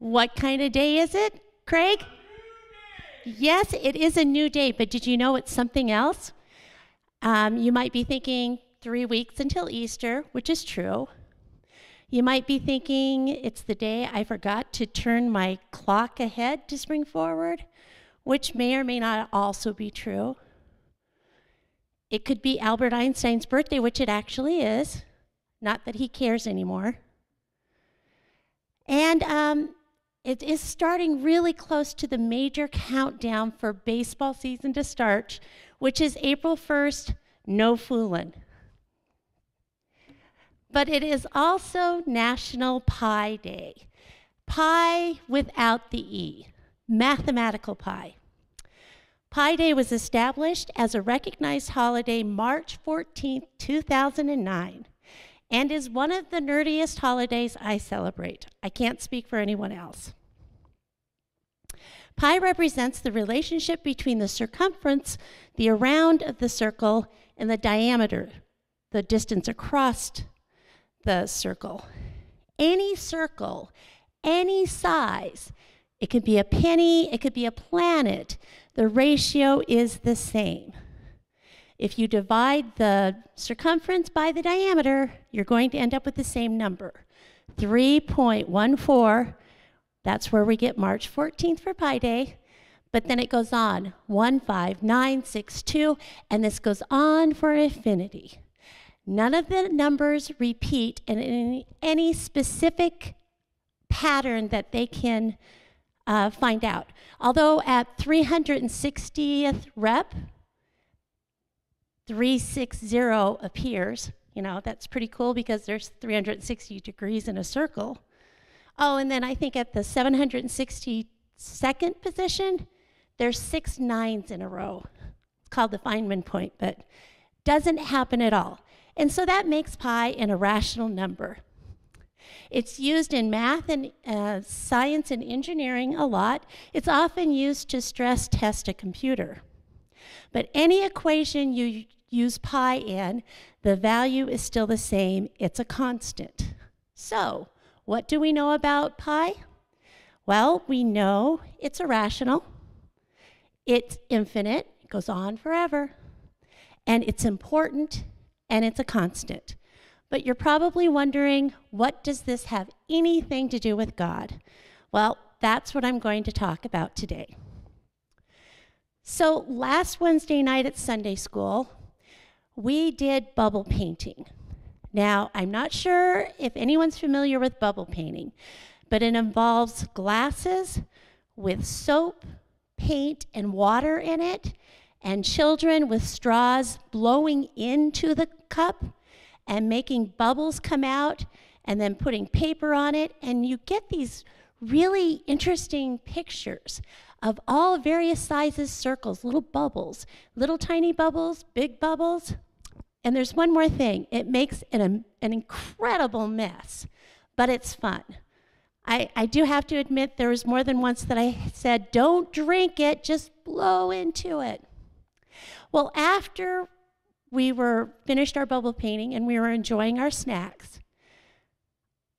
What kind of day is it, Craig? Yes, it is a new day, but did you know it's something else? Um, you might be thinking three weeks until Easter, which is true. You might be thinking it's the day I forgot to turn my clock ahead to spring forward, which may or may not also be true. It could be Albert Einstein's birthday, which it actually is. Not that he cares anymore. And um, it is starting really close to the major countdown for baseball season to start, which is April 1st, no fooling. But it is also National Pi Day. Pi without the E, mathematical pi. Pi Day was established as a recognized holiday March 14, 2009, and is one of the nerdiest holidays I celebrate. I can't speak for anyone else. Pi represents the relationship between the circumference, the around of the circle, and the diameter, the distance across the circle. Any circle, any size, it could be a penny, it could be a planet, the ratio is the same. If you divide the circumference by the diameter, you're going to end up with the same number 3.14. That's where we get March 14th for Pi Day. But then it goes on 15962, and this goes on for infinity. None of the numbers repeat in any, specific pattern that they can uh, find out. Although at 360th rep, 360 appears, you know, that's pretty cool because there's 360 degrees in a circle. Oh, and then I think at the 762nd position, there's six nines in a row. It's called the Feynman point, but doesn't happen at all. And so that makes pi an irrational number. It's used in math and uh, science and engineering a lot. It's often used to stress test a computer. But any equation you use pi in, the value is still the same. It's a constant. So, what do we know about pi? Well, we know it's irrational, it's infinite, it goes on forever, and it's important, and it's a constant. But you're probably wondering, what does this have anything to do with God? Well, that's what I'm going to talk about today. So, last Wednesday night at Sunday school, we did bubble painting. Now, I'm not sure if anyone's familiar with bubble painting, but it involves glasses with soap, paint, and water in it, and children with straws blowing into the cup and making bubbles come out and then putting paper on it. And you get these really interesting pictures of all various sizes circles, little bubbles, little tiny bubbles, big bubbles. And there's one more thing it makes an, an incredible mess, but it's fun. I, I do have to admit, there was more than once that I said, don't drink it, just blow into it. Well, after we were finished our bubble painting and we were enjoying our snacks.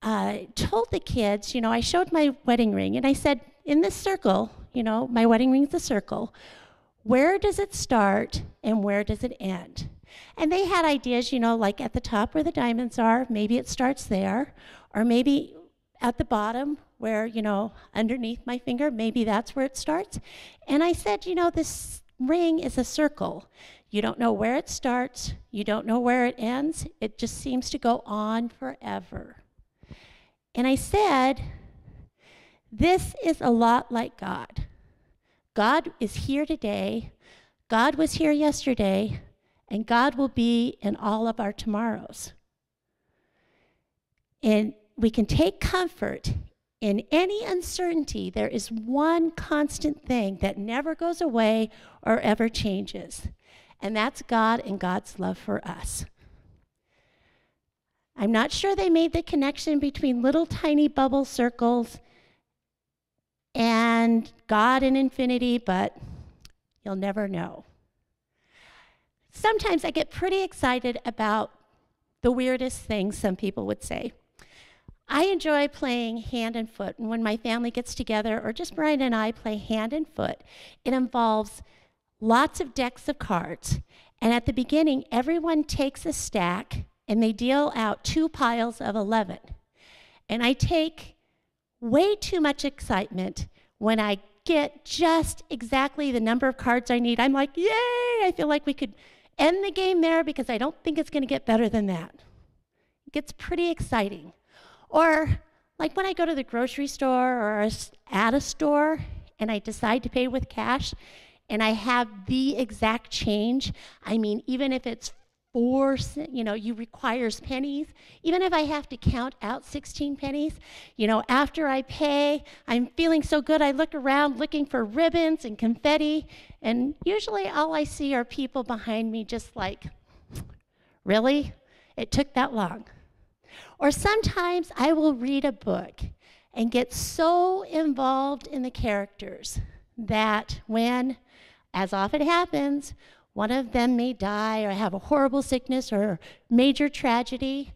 I told the kids, you know, I showed my wedding ring and I said, in this circle, you know, my wedding ring's a circle. Where does it start and where does it end? And they had ideas, you know, like at the top where the diamonds are, maybe it starts there, or maybe at the bottom where, you know, underneath my finger, maybe that's where it starts. And I said, you know, this ring is a circle. You don't know where it starts, you don't know where it ends. It just seems to go on forever. And I said, This is a lot like God. God is here today, God was here yesterday, and God will be in all of our tomorrows. And we can take comfort in any uncertainty. There is one constant thing that never goes away or ever changes, and that's God and God's love for us. I'm not sure they made the connection between little tiny bubble circles and God and infinity, but you'll never know. Sometimes I get pretty excited about the weirdest things some people would say. I enjoy playing hand and foot. And when my family gets together, or just Brian and I play hand and foot, it involves lots of decks of cards. And at the beginning, everyone takes a stack and they deal out two piles of 11. And I take way too much excitement when I get just exactly the number of cards I need. I'm like, yay! I feel like we could end the game there because I don't think it's going to get better than that. It gets pretty exciting. Or like when I go to the grocery store or at a store and I decide to pay with cash and I have the exact change, I mean, even if it's four, you know, you requires pennies. Even if I have to count out 16 pennies, you know, after I pay, I'm feeling so good. I look around looking for ribbons and confetti, and usually all I see are people behind me just like, really? It took that long. Or sometimes I will read a book and get so involved in the characters that when, as often happens, one of them may die or have a horrible sickness or major tragedy.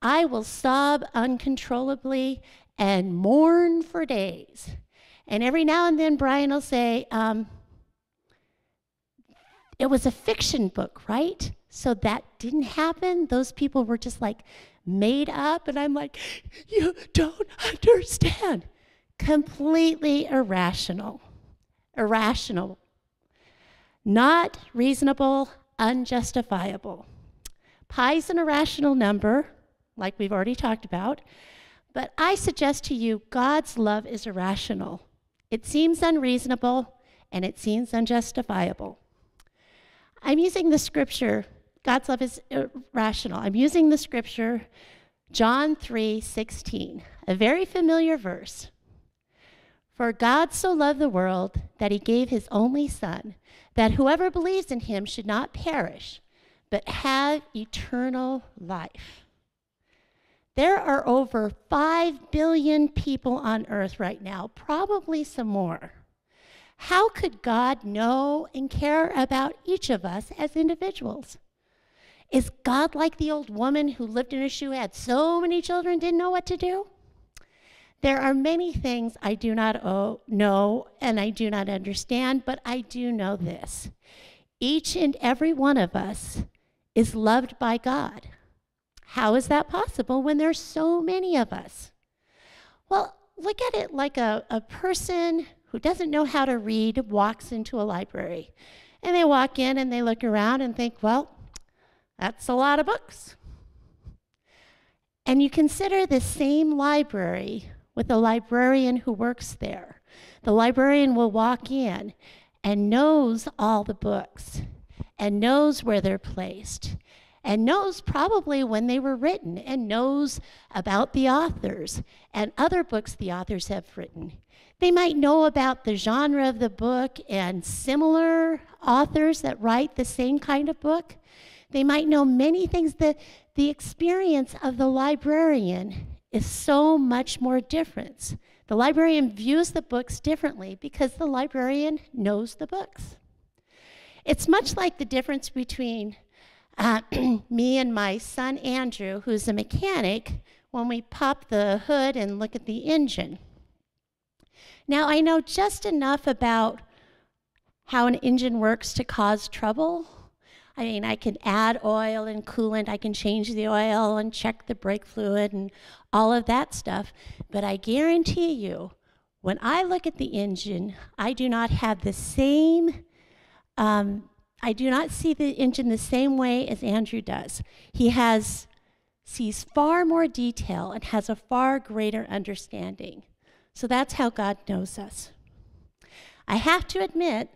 I will sob uncontrollably and mourn for days. And every now and then, Brian will say, um, It was a fiction book, right? So that didn't happen. Those people were just like made up. And I'm like, You don't understand. Completely irrational. Irrational not reasonable, unjustifiable. Pi is an irrational number, like we've already talked about, but I suggest to you God's love is irrational. It seems unreasonable and it seems unjustifiable. I'm using the scripture, God's love is irrational. I'm using the scripture, John 3 16, a very familiar verse. For God so loved the world that he gave his only Son, that whoever believes in him should not perish, but have eternal life. There are over 5 billion people on earth right now, probably some more. How could God know and care about each of us as individuals? Is God like the old woman who lived in a shoe, had so many children, didn't know what to do? There are many things I do not know and I do not understand, but I do know this. Each and every one of us is loved by God. How is that possible when there's so many of us? Well, look at it like a, a person who doesn't know how to read walks into a library. And they walk in and they look around and think, well, that's a lot of books. And you consider the same library with the librarian who works there. The librarian will walk in and knows all the books and knows where they're placed and knows probably when they were written and knows about the authors and other books the authors have written. They might know about the genre of the book and similar authors that write the same kind of book. They might know many things. The, the experience of the librarian is so much more different. The librarian views the books differently because the librarian knows the books. It's much like the difference between uh, me and my son Andrew, who's a mechanic, when we pop the hood and look at the engine. Now, I know just enough about how an engine works to cause trouble I mean, I can add oil and coolant, I can change the oil and check the brake fluid and all of that stuff. But I guarantee you, when I look at the engine, I do not have the same, um, I do not see the engine the same way as Andrew does. He has, sees far more detail and has a far greater understanding. So that's how God knows us. I have to admit,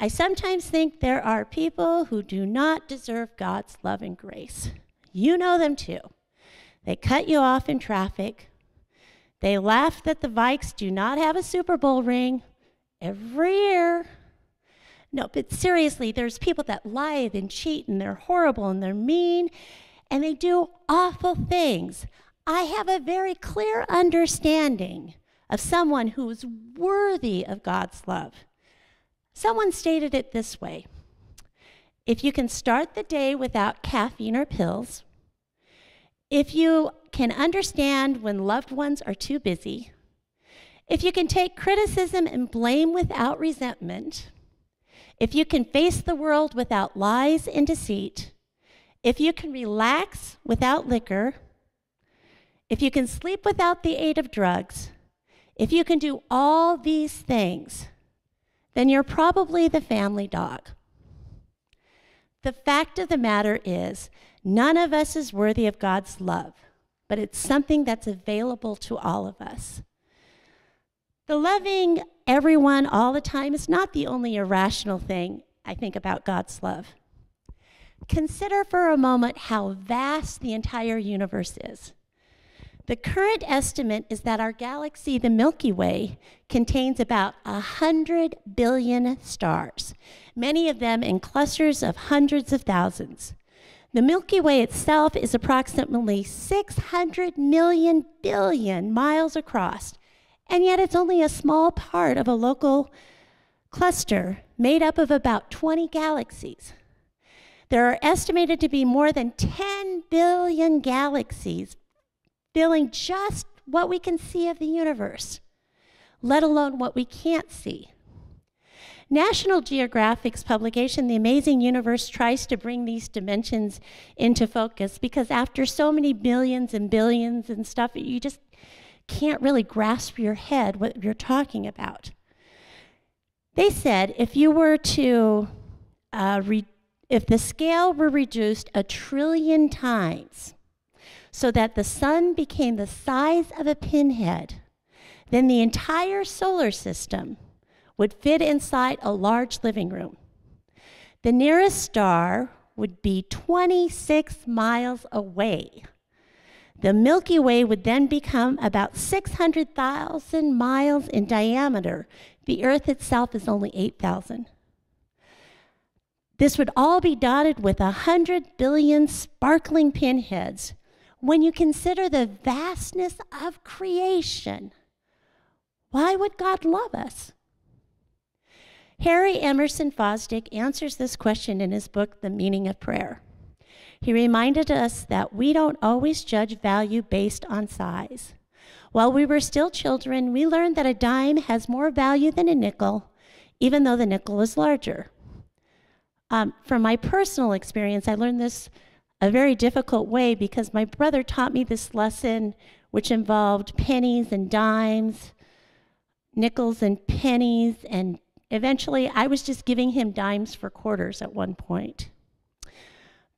I sometimes think there are people who do not deserve God's love and grace. You know them too. They cut you off in traffic. They laugh that the Vikes do not have a Super Bowl ring every year. No, but seriously, there's people that lie and cheat and they're horrible and they're mean and they do awful things. I have a very clear understanding of someone who is worthy of God's love. Someone stated it this way. If you can start the day without caffeine or pills, if you can understand when loved ones are too busy, if you can take criticism and blame without resentment, if you can face the world without lies and deceit, if you can relax without liquor, if you can sleep without the aid of drugs, if you can do all these things, then you're probably the family dog. The fact of the matter is, none of us is worthy of God's love, but it's something that's available to all of us. The loving everyone all the time is not the only irrational thing I think about God's love. Consider for a moment how vast the entire universe is. The current estimate is that our galaxy, the Milky Way, contains about 100 billion stars, many of them in clusters of hundreds of thousands. The Milky Way itself is approximately 600 million billion miles across, and yet it's only a small part of a local cluster made up of about 20 galaxies. There are estimated to be more than 10 billion galaxies just what we can see of the universe, let alone what we can't see. National Geographic's publication, The Amazing Universe, tries to bring these dimensions into focus because after so many billions and billions and stuff, you just can't really grasp your head what you're talking about. They said if you were to, uh, if the scale were reduced a trillion times, so that the sun became the size of a pinhead, then the entire solar system would fit inside a large living room. The nearest star would be 26 miles away. The Milky Way would then become about 600,000 miles in diameter. The Earth itself is only 8,000. This would all be dotted with 100 billion sparkling pinheads when you consider the vastness of creation, why would God love us? Harry Emerson Fosdick answers this question in his book, The Meaning of Prayer. He reminded us that we don't always judge value based on size. While we were still children, we learned that a dime has more value than a nickel, even though the nickel is larger. Um, from my personal experience, I learned this a very difficult way because my brother taught me this lesson, which involved pennies and dimes, nickels and pennies, and eventually I was just giving him dimes for quarters at one point.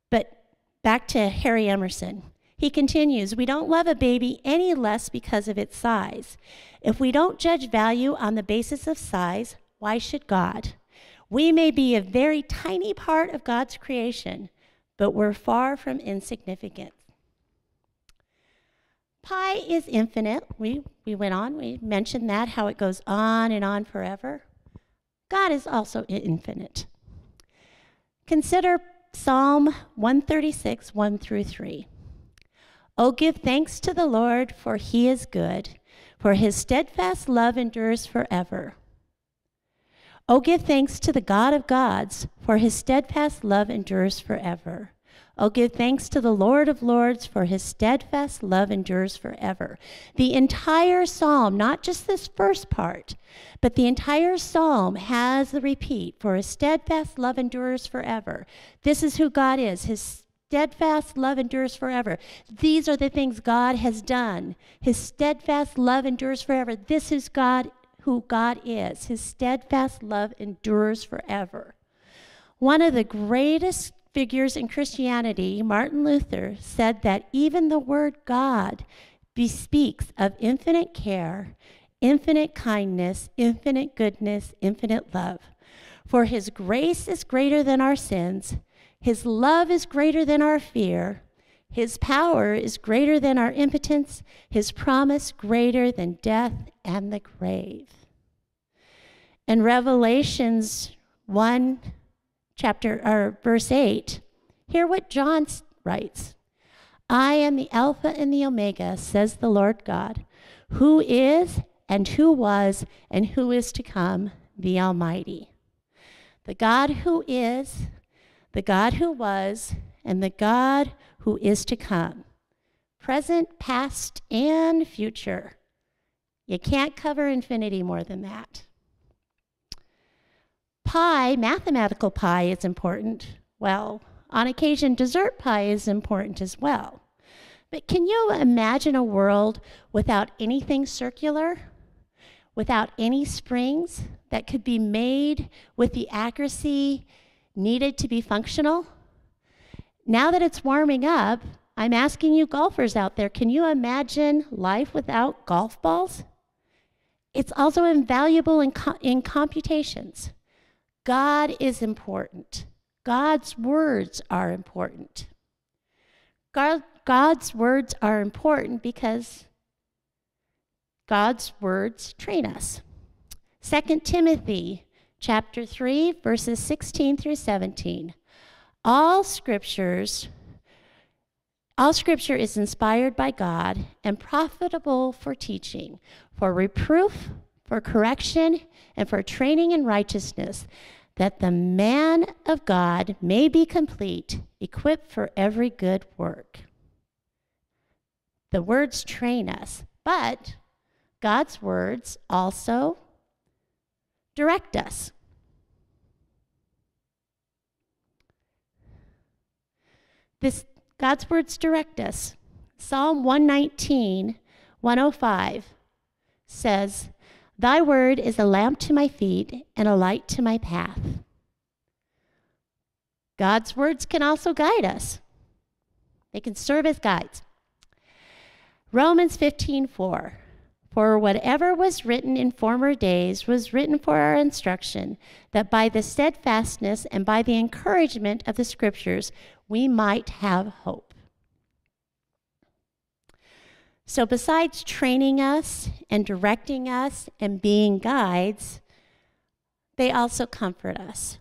But back to Harry Emerson. He continues, We don't love a baby any less because of its size. If we don't judge value on the basis of size, why should God? We may be a very tiny part of God's creation, but we're far from insignificant. Pi is infinite. We, we went on, we mentioned that, how it goes on and on forever. God is also infinite. Consider Psalm 136, 1 through 3. Oh, give thanks to the Lord, for he is good, for his steadfast love endures forever. Oh, give thanks to the God of gods, for his steadfast love endures forever. Oh, give thanks to the Lord of lords, for his steadfast love endures forever. The entire psalm, not just this first part, but the entire psalm has the repeat, for his steadfast love endures forever. This is who God is. His steadfast love endures forever. These are the things God has done. His steadfast love endures forever. This is God who God is. His steadfast love endures forever. One of the greatest figures in Christianity, Martin Luther, said that even the word God bespeaks of infinite care, infinite kindness, infinite goodness, infinite love. For his grace is greater than our sins, his love is greater than our fear, his power is greater than our impotence, his promise greater than death and the grave. In Revelations 1, chapter or verse 8, hear what John writes. I am the Alpha and the Omega, says the Lord God, who is and who was and who is to come, the Almighty. The God who is, the God who was, and the God who is to come. present, past, and future. You can't cover infinity more than that. Pi, mathematical pi, is important. Well, on occasion, dessert pie is important as well. But can you imagine a world without anything circular? Without any springs that could be made with the accuracy needed to be functional? Now that it's warming up, I'm asking you golfers out there can you imagine life without golf balls? It's also invaluable in, co- in computations. God is important. God's words are important. God, God's words are important because God's words train us. 2 Timothy chapter 3 verses 16 through 17. All scriptures all scripture is inspired by God and profitable for teaching, for reproof, for correction, and for training in righteousness, that the man of God may be complete, equipped for every good work. The words train us, but God's words also direct us. This God's words direct us. Psalm 119, 105 says, Thy word is a lamp to my feet and a light to my path. God's words can also guide us. They can serve as guides. Romans 15:4 For whatever was written in former days was written for our instruction, that by the steadfastness and by the encouragement of the scriptures we might have hope. So, besides training us and directing us and being guides, they also comfort us.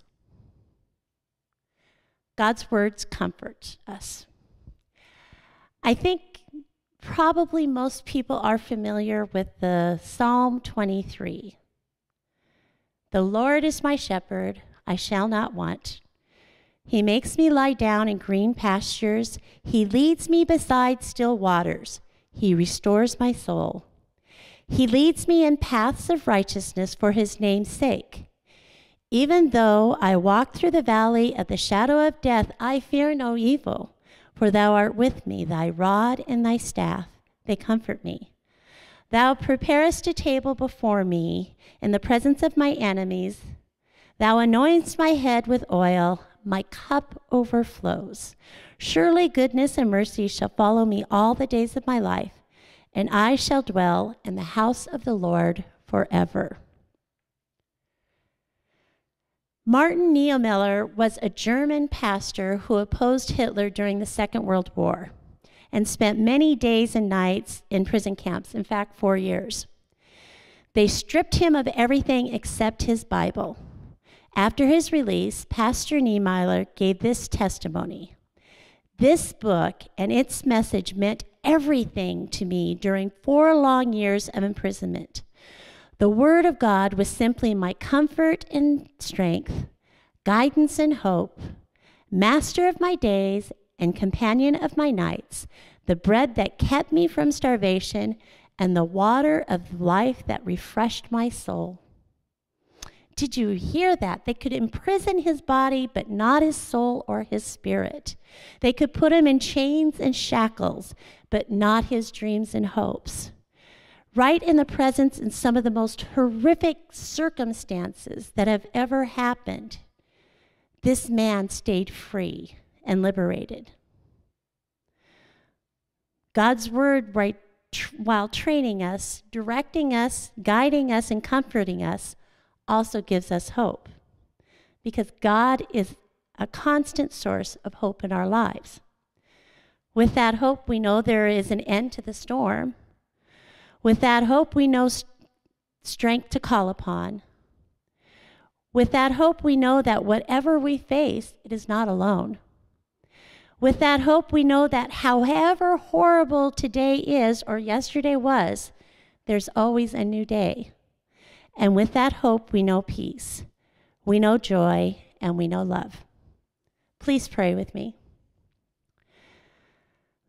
God's words comfort us. I think probably most people are familiar with the Psalm 23. The Lord is my shepherd, I shall not want. He makes me lie down in green pastures, He leads me beside still waters. He restores my soul. He leads me in paths of righteousness for his name's sake. Even though I walk through the valley of the shadow of death, I fear no evil, for thou art with me, thy rod and thy staff, they comfort me. Thou preparest a table before me in the presence of my enemies. Thou anointest my head with oil, my cup overflows. Surely goodness and mercy shall follow me all the days of my life, and I shall dwell in the house of the Lord forever. Martin Niemöller was a German pastor who opposed Hitler during the Second World War and spent many days and nights in prison camps, in fact, four years. They stripped him of everything except his Bible. After his release, Pastor Niemöller gave this testimony this book and its message meant everything to me during four long years of imprisonment. The Word of God was simply my comfort and strength, guidance and hope, master of my days and companion of my nights, the bread that kept me from starvation, and the water of life that refreshed my soul. Did you hear that? They could imprison his body, but not his soul or his spirit. They could put him in chains and shackles, but not his dreams and hopes. Right in the presence in some of the most horrific circumstances that have ever happened, this man stayed free and liberated. God's word, right, while training us, directing us, guiding us, and comforting us, also gives us hope because God is a constant source of hope in our lives. With that hope, we know there is an end to the storm. With that hope, we know st- strength to call upon. With that hope, we know that whatever we face, it is not alone. With that hope, we know that however horrible today is or yesterday was, there's always a new day. And with that hope, we know peace, we know joy, and we know love. Please pray with me.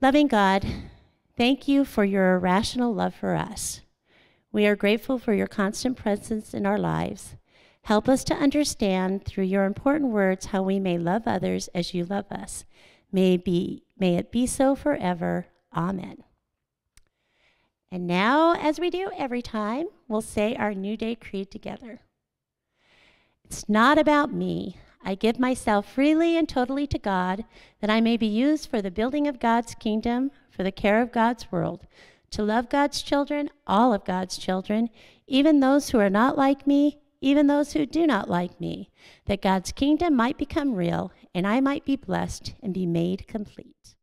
Loving God, Thank you for your irrational love for us. We are grateful for your constant presence in our lives. Help us to understand through your important words how we may love others as you love us. May be, may it be so forever. Amen. And now, as we do every time, we'll say our New Day Creed together. It's not about me. I give myself freely and totally to God, that I may be used for the building of God's kingdom, for the care of God's world, to love God's children, all of God's children, even those who are not like me, even those who do not like me, that God's kingdom might become real and I might be blessed and be made complete.